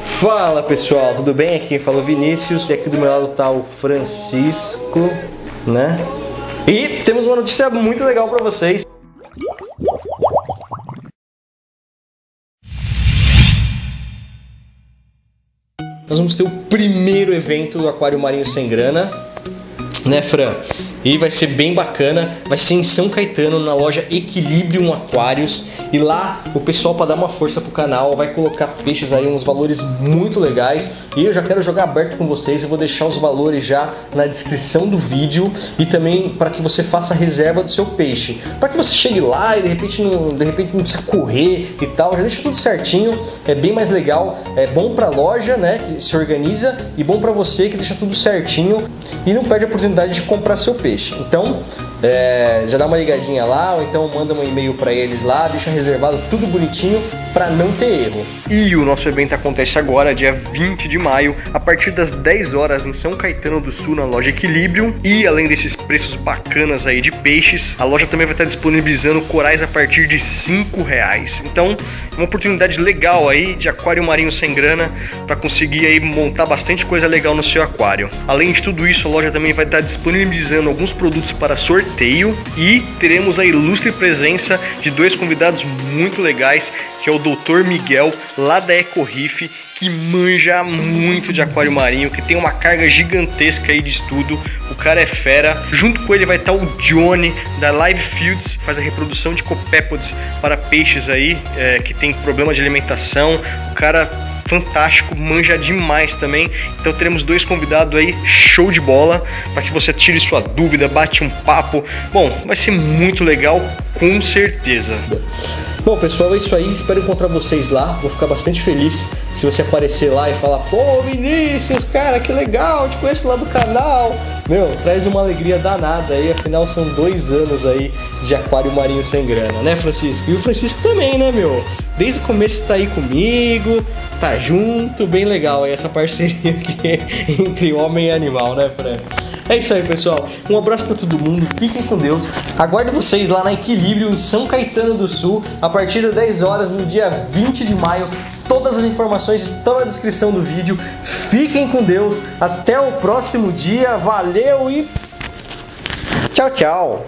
Fala pessoal, tudo bem? Aqui fala é o Vinícius e aqui do meu lado tá o Francisco, né? E temos uma notícia muito legal para vocês. Nós vamos ter o primeiro evento do Aquário Marinho Sem Grana, né, Fran? E vai ser bem bacana, vai ser em São Caetano, na loja Equilibrium Aquários. E lá o pessoal, para dar uma força pro canal, vai colocar peixes aí, uns valores muito legais. E eu já quero jogar aberto com vocês, eu vou deixar os valores já na descrição do vídeo e também para que você faça a reserva do seu peixe. Para que você chegue lá e de repente, não, de repente não precisa correr e tal, já deixa tudo certinho, é bem mais legal, é bom para a loja, né, que se organiza, e bom para você que deixa tudo certinho e não perde a oportunidade de comprar seu peixe peixe. Então, é, já dá uma ligadinha lá, ou então manda um e-mail para eles lá, deixa reservado tudo bonitinho para não ter erro. E o nosso evento acontece agora, dia 20 de maio, a partir das 10 horas em São Caetano do Sul, na loja Equilibrium. E além desses preços bacanas aí de peixes, a loja também vai estar disponibilizando corais a partir de 5 reais. Então, uma oportunidade legal aí de aquário marinho sem grana para conseguir aí montar bastante coisa legal no seu aquário. Além de tudo isso, a loja também vai estar disponibilizando alguns produtos para sorteio e teremos a ilustre presença de dois convidados muito legais, que é o Dr. Miguel, lá da Ecorrife, que manja muito de aquário marinho, que tem uma carga gigantesca aí de estudo. O cara é fera. Junto com ele vai estar o Johnny da Live Fields, faz a reprodução de copépodes para peixes aí é, que tem problema de alimentação. O cara fantástico, manja demais também. Então teremos dois convidados aí, show de bola, para que você tire sua dúvida, bate um papo. Bom, vai ser muito legal, com certeza. Bom, pessoal, é isso aí. Espero encontrar vocês lá. Vou ficar bastante feliz se você aparecer lá e falar: Pô, Vinícius, cara, que legal, te conheço lá do canal. Meu, traz uma alegria danada aí. Afinal, são dois anos aí de aquário marinho sem grana, né, Francisco? E o Francisco também, né, meu? Desde o começo tá aí comigo, tá junto, bem legal aí essa parceria aqui entre homem e animal, né, Fran? É isso aí, pessoal. Um abraço para todo mundo. Fiquem com Deus. Aguardo vocês lá na Equilíbrio, em São Caetano do Sul, a partir das 10 horas, no dia 20 de maio. Todas as informações estão na descrição do vídeo. Fiquem com Deus. Até o próximo dia. Valeu e tchau, tchau.